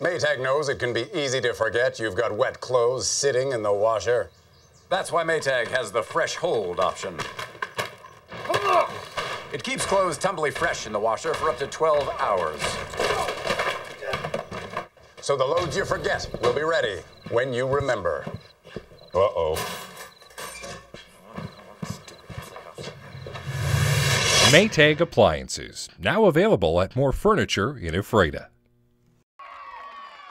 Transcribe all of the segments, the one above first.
Maytag knows it can be easy to forget you've got wet clothes sitting in the washer. That's why Maytag has the fresh hold option. It keeps clothes tumbly fresh in the washer for up to 12 hours. So the loads you forget will be ready when you remember. Uh-oh. Maytag Appliances, now available at more furniture in Ephrata.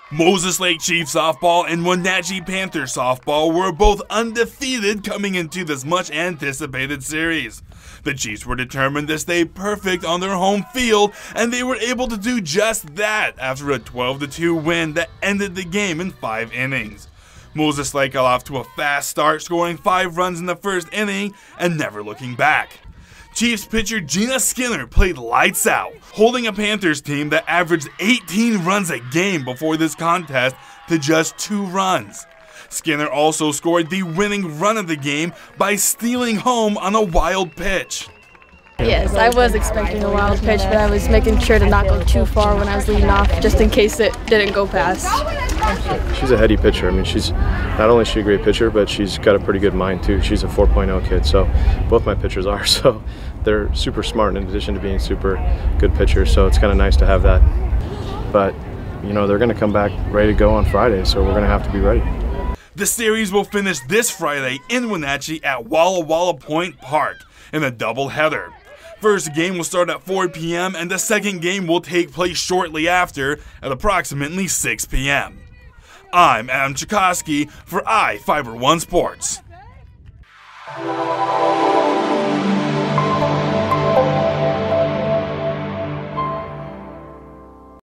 Moses Lake Chief softball and Wenatchee Panther softball were both undefeated coming into this much anticipated series. The Chiefs were determined to stay perfect on their home field, and they were able to do just that after a 12 2 win that ended the game in five innings. Moses Lake got off to a fast start, scoring five runs in the first inning and never looking back. Chiefs pitcher Gina Skinner played lights out, holding a Panthers team that averaged 18 runs a game before this contest to just two runs. Skinner also scored the winning run of the game by stealing home on a wild pitch. Yes, I was expecting a wild pitch, but I was making sure to not go too far when I was leading off, just in case it didn't go past. She's a heady pitcher. I mean, she's not only is she a great pitcher, but she's got a pretty good mind too. She's a 4.0 kid, so both my pitchers are. So they're super smart in addition to being super good pitchers. So it's kind of nice to have that. But you know, they're going to come back ready to go on Friday, so we're going to have to be ready. The series will finish this Friday in Wenatchee at Walla Walla Point Park in a doubleheader. First game will start at 4 p.m. and the second game will take place shortly after at approximately 6 p.m. I'm Adam Cichoski for iFiber oh One Sports.